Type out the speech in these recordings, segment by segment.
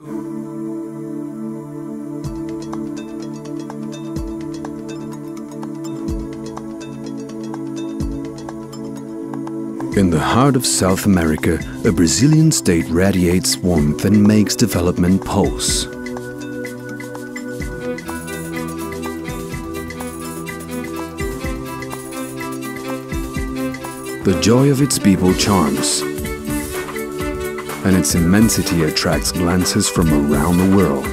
In the heart of South America, a Brazilian state radiates warmth and makes development pulse. The joy of its people charms, and its immensity attracts glances from around the world.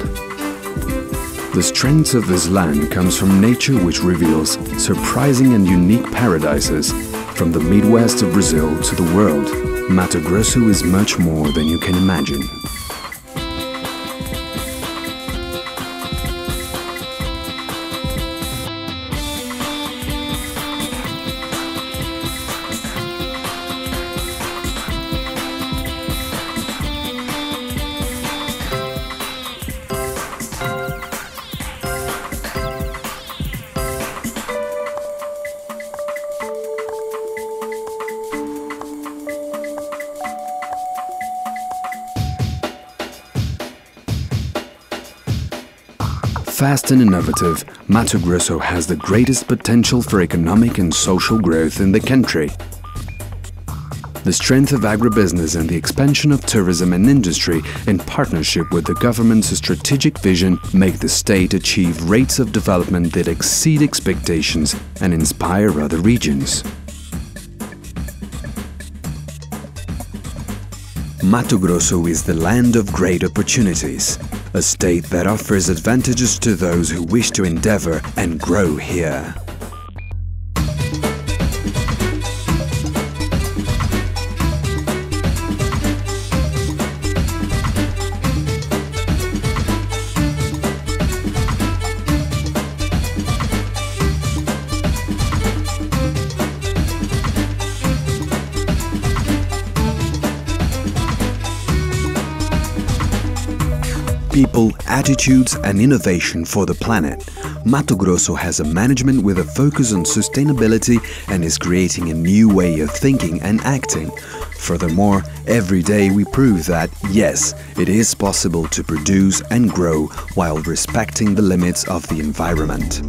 The strength of this land comes from nature which reveals surprising and unique paradises from the Midwest of Brazil to the world. Mato Grosso is much more than you can imagine. Fast and innovative, Mato Grosso has the greatest potential for economic and social growth in the country. The strength of agribusiness and the expansion of tourism and industry in partnership with the government's strategic vision make the state achieve rates of development that exceed expectations and inspire other regions. Mato Grosso is the land of great opportunities, a state that offers advantages to those who wish to endeavor and grow here. People, attitudes and innovation for the planet. Mato Grosso has a management with a focus on sustainability and is creating a new way of thinking and acting. Furthermore, every day we prove that, yes, it is possible to produce and grow while respecting the limits of the environment.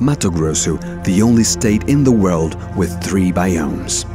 Mato Grosso, the only state in the world with three biomes.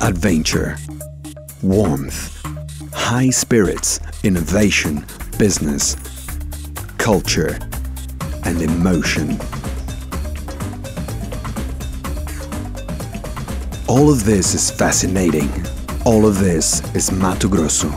Adventure, warmth, high spirits, innovation, business, culture and emotion. All of this is fascinating. All of this is Mato Grosso.